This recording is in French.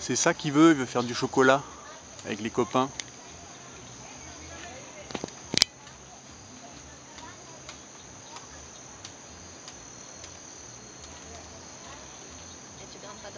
C'est ça qu'il veut, il veut faire du chocolat avec les copains. Et tu pas